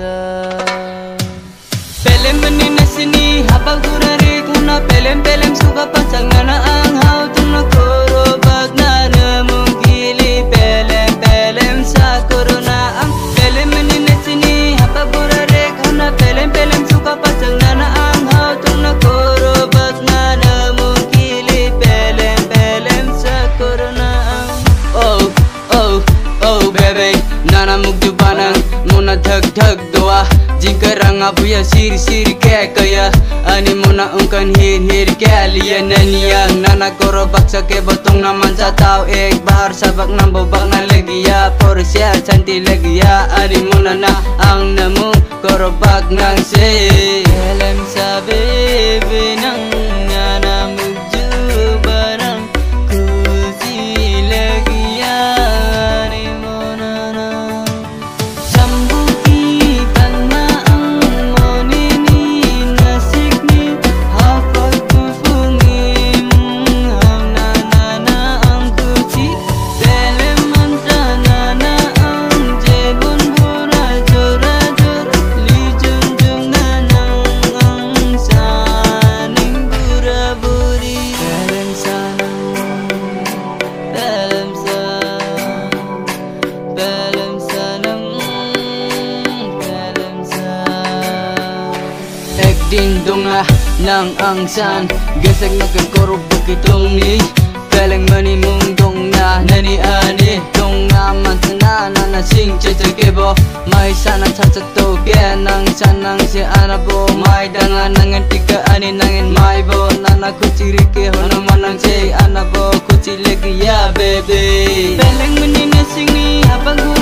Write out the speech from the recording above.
Pelem menina sini habang tu nari kena pelem pelem suka pasangan ang hau tu nak korobak nana mungkili pelem pelem sa corona ang pelem menina sini habang tu nari kena pelem pelem suka pasangan ang hau tu nak korobak nana mungkili pelem pelem sa corona ang oh oh oh baby nana mukdu panang muna thak thak Jika abu ya siri siri keka ya ani muna unkan hir hir kali ya nani ya nana koro baksa ke botong na tau ek bahar sabak nam bobak na lagi ya poris ya cantik lagi ya ani muna na ang namung koro bak nang se LM sa baby dingdong la, nang ang san Gasag na kang korog pagkitong ni. Kalang mani mung dong na nani ani Dong na mantana na na sing chay chay kibo May sanang chachat to gen Nang sanang si anabo May danga nangan tika ani nangin may bo Nana kuchi rike ho naman ang chay anabo Kuchi legi ya baby. Kalang mani na sing ni à, abang